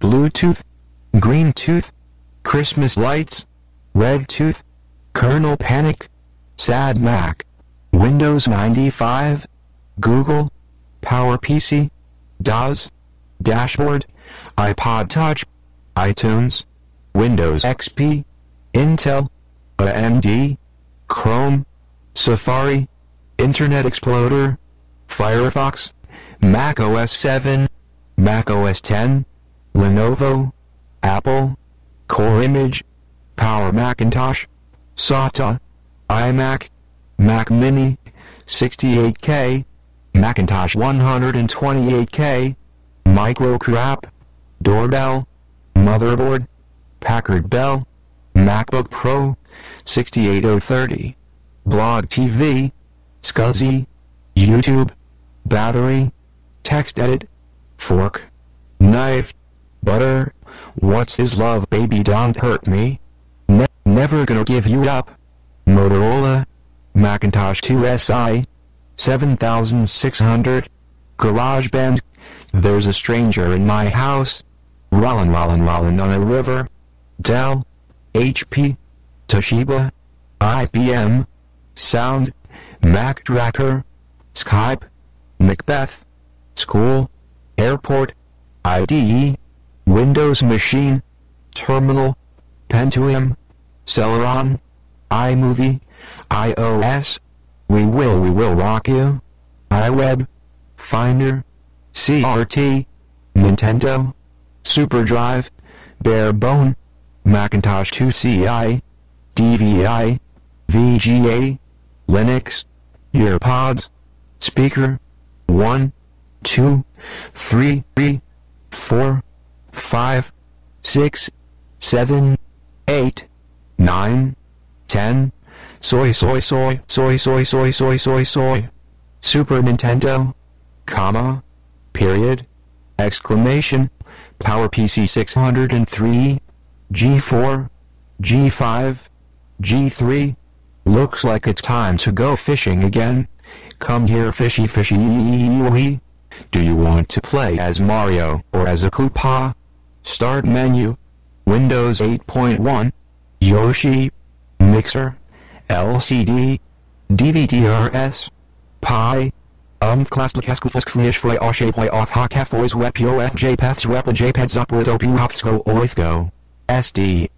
Bluetooth, green tooth, Christmas lights, red tooth, kernel panic, sad Mac, Windows 95, Google, PowerPC, DOS, dashboard, iPod Touch, iTunes, Windows XP, Intel, AMD, Chrome, Safari, Internet Explorer, Firefox, Mac OS 7, Mac OS 10, Lenovo, Apple, Core Image, Power Macintosh, SATA, iMac, Mac Mini, 68K, Macintosh 128K, Microcrap, Doorbell, Motherboard, Packard Bell, MacBook Pro, 68030, Blog TV, SCSI, YouTube, Battery, Text Edit, Fork, Knife, Butter, What Is Love Baby Don't Hurt Me, ne Never Gonna Give You Up, Motorola, Macintosh 2 SI, 7600, GarageBand, There's a Stranger in My House, Rollin' Rollin' Rollin' on a River, Dell, HP, Toshiba, IBM, Sound, Mactracker, Skype, Macbeth, School, Airport, IDE, Windows Machine, Terminal, Pentium, Celeron, iMovie, iOS, We Will We Will Rock You, iWeb, Finder, CRT, Nintendo, SuperDrive, Barebone, Macintosh 2CI, DVI, VGA, Linux, EarPods, Speaker, 1, 2, 3, 3, 4, 5, 6, 7, 8, 9, 10, soy soy soy soy soy soy soy soy soy, Super Nintendo, comma, period, exclamation, PowerPC 603, G4, G5, G3, looks like it's time to go fishing again. Come here fishy fishy Do you want to play as Mario or as a Koopa? Start menu. Windows 8.1. Yoshi. Mixer. LCD. DVDRS. Pi. Um class class class flash fly or shape way off ha caf voice web yo jpaths web jpads upward open hopsco oithgo. SD.